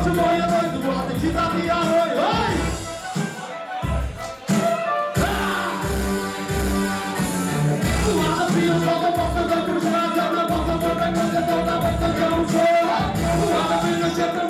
Altı boyu öldü bu adı kitabı oy oy Sempre